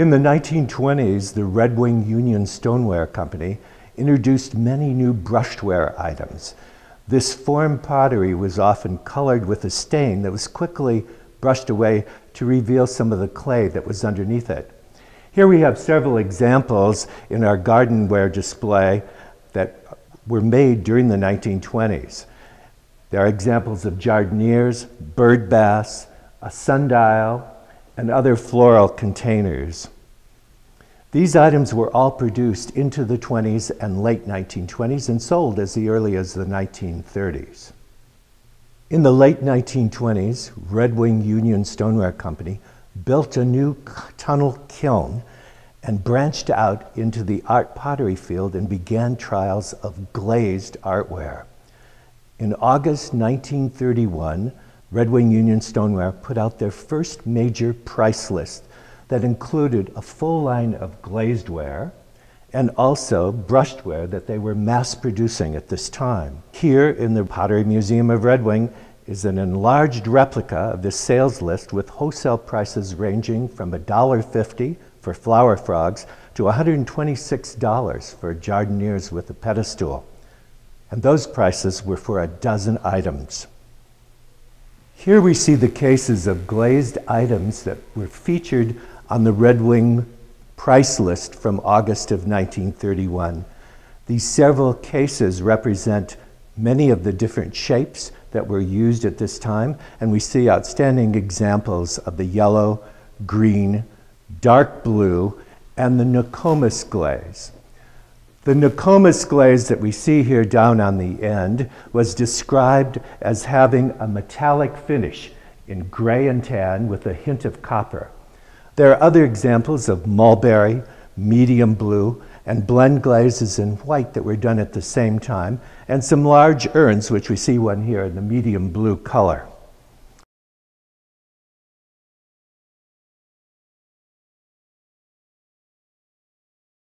In the 1920s, the Red Wing Union Stoneware Company introduced many new brushedware items. This form pottery was often colored with a stain that was quickly brushed away to reveal some of the clay that was underneath it. Here we have several examples in our gardenware display that were made during the 1920s. There are examples of jardinières, bird baths, a sundial, and other floral containers. These items were all produced into the 20s and late 1920s and sold as early as the 1930s. In the late 1920s, Red Wing Union Stoneware Company built a new tunnel kiln and branched out into the art pottery field and began trials of glazed artware. In August 1931, Red Wing Union Stoneware put out their first major price list that included a full line of glazed ware and also brushed ware that they were mass producing at this time. Here in the Pottery Museum of Red Wing is an enlarged replica of this sales list with wholesale prices ranging from $1.50 for flower frogs to $126 for jardinières with a pedestal. And those prices were for a dozen items. Here we see the cases of glazed items that were featured on the Red Wing price list from August of 1931. These several cases represent many of the different shapes that were used at this time, and we see outstanding examples of the yellow, green, dark blue, and the Nokomis glaze. The Nokomis glaze that we see here down on the end was described as having a metallic finish in gray and tan with a hint of copper. There are other examples of mulberry, medium blue, and blend glazes in white that were done at the same time, and some large urns, which we see one here in the medium blue color.